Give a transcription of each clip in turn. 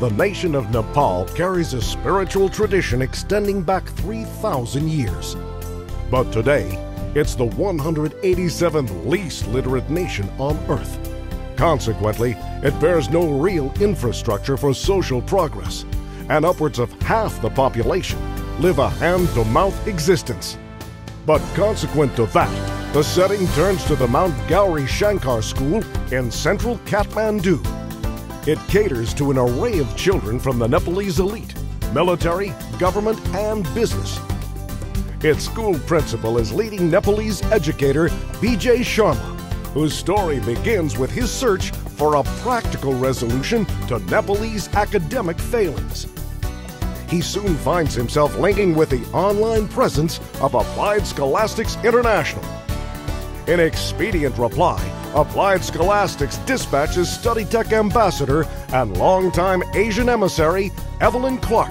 The nation of Nepal carries a spiritual tradition extending back 3,000 years. But today, it's the 187th least literate nation on Earth. Consequently, it bears no real infrastructure for social progress, and upwards of half the population live a hand to mouth existence. But consequent to that, the setting turns to the Mount Gauri Shankar School in central Kathmandu. It caters to an array of children from the Nepalese elite, military, government, and business. Its school principal is leading Nepalese educator Bijay Sharma, whose story begins with his search for a practical resolution to Nepalese academic failings. He soon finds himself linking with the online presence of Applied Scholastics International. In expedient reply, Applied Scholastics dispatches Study Tech ambassador and longtime Asian emissary Evelyn Clark.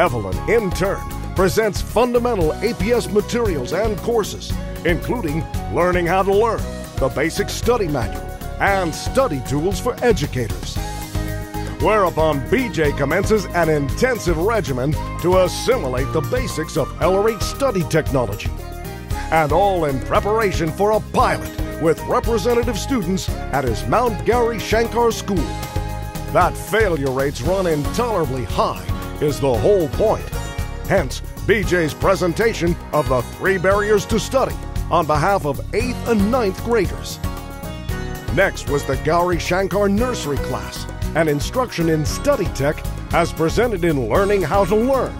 Evelyn, in turn, presents fundamental APS materials and courses, including Learning How to Learn, the Basic Study Manual, and Study Tools for Educators. Whereupon BJ commences an intensive regimen to assimilate the basics of LRH study technology. And all in preparation for a pilot with representative students at his Mount Gauri Shankar School. That failure rates run intolerably high is the whole point. Hence, BJ's presentation of the three barriers to study on behalf of 8th and 9th graders. Next was the Gauri Shankar Nursery class, an instruction in study tech as presented in Learning How to Learn.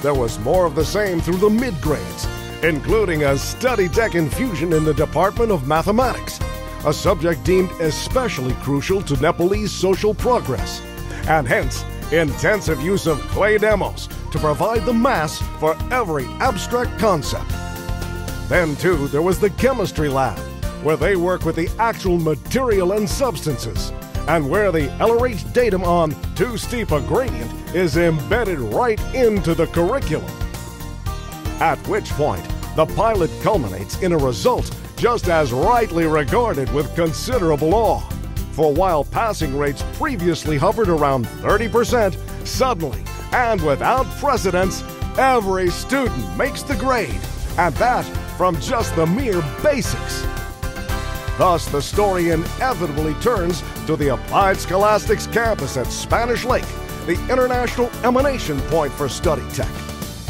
There was more of the same through the mid grades, including a study tech infusion in the Department of Mathematics, a subject deemed especially crucial to Nepalese social progress, and hence intensive use of clay demos to provide the mass for every abstract concept. Then, too, there was the chemistry lab, where they work with the actual material and substances, and where the LRH datum on too steep a gradient is embedded right into the curriculum. At which point, the pilot culminates in a result just as rightly regarded with considerable awe. For while passing rates previously hovered around 30%, suddenly, and without precedence, every student makes the grade, and that from just the mere basics. Thus, the story inevitably turns to the Applied Scholastics campus at Spanish Lake, the international emanation point for study tech.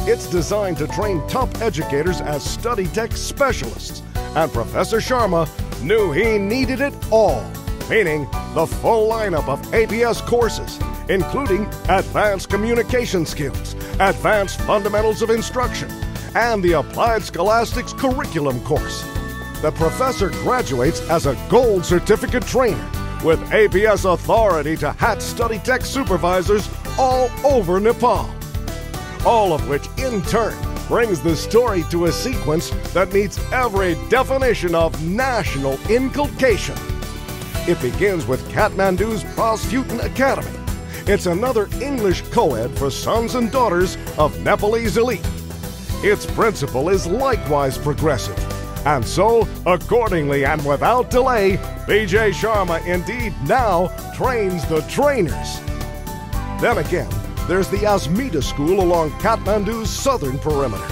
It's designed to train top educators as study tech specialists, and Professor Sharma knew he needed it all, meaning the full lineup of APS courses, including advanced communication skills, advanced fundamentals of instruction, and the Applied Scholastics curriculum course. The professor graduates as a gold certificate trainer with APS authority to hat study tech supervisors all over Nepal all of which in turn brings the story to a sequence that meets every definition of national inculcation. It begins with Kathmandu's Prasputin Academy. It's another English co-ed for sons and daughters of Nepalese elite. Its principal is likewise progressive. And so, accordingly and without delay, Bijay Sharma indeed now trains the trainers. Then again, there's the Asmita School along Kathmandu's southern perimeter.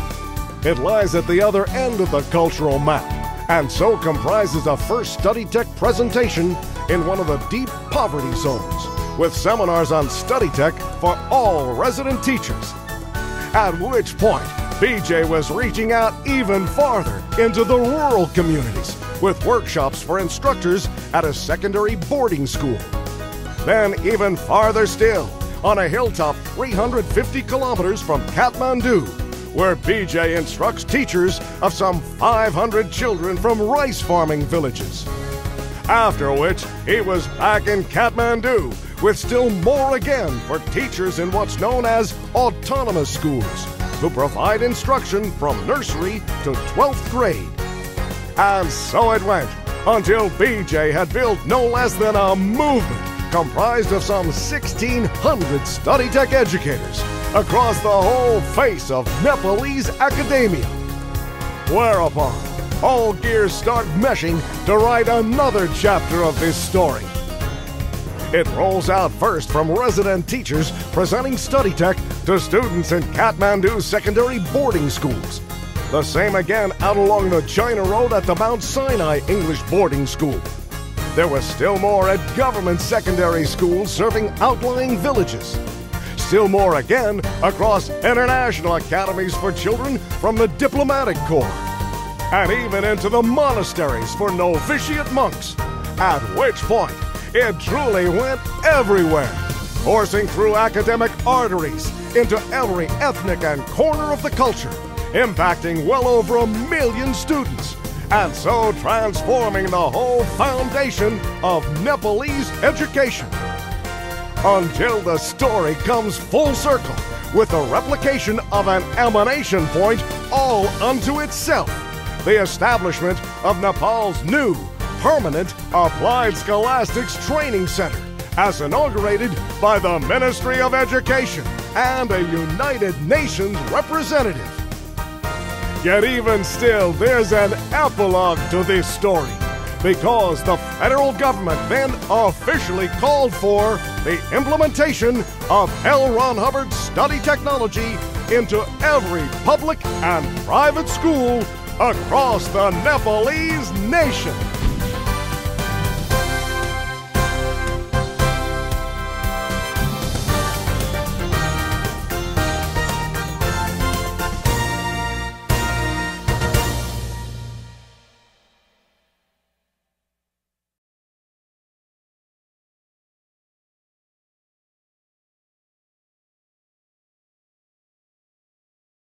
It lies at the other end of the cultural map, and so comprises a first study tech presentation in one of the deep poverty zones, with seminars on study tech for all resident teachers. At which point, BJ was reaching out even farther into the rural communities with workshops for instructors at a secondary boarding school. Then, even farther still, on a hilltop 350 kilometers from Kathmandu, where BJ instructs teachers of some 500 children from rice farming villages. After which, he was back in Kathmandu with still more again for teachers in what's known as autonomous schools, who provide instruction from nursery to 12th grade. And so it went until BJ had built no less than a movement comprised of some 1,600 study tech educators across the whole face of Nepalese academia. Whereupon, all gears start meshing to write another chapter of this story. It rolls out first from resident teachers presenting study tech to students in Kathmandu's secondary boarding schools. The same again out along the China Road at the Mount Sinai English Boarding School. There was still more at government secondary schools serving outlying villages. Still more again across international academies for children from the diplomatic corps. And even into the monasteries for novitiate monks. At which point, it truly went everywhere, coursing through academic arteries into every ethnic and corner of the culture, impacting well over a million students, and so transforming the whole foundation of Nepalese education. Until the story comes full circle with the replication of an emanation point all unto itself the establishment of Nepal's new permanent Applied Scholastics Training Center, as inaugurated by the Ministry of Education and a United Nations representative. Yet, even still, there's an epilogue to this story because the federal government then officially called for the implementation of L. Ron Hubbard's study technology into every public and private school across the Nepalese nation.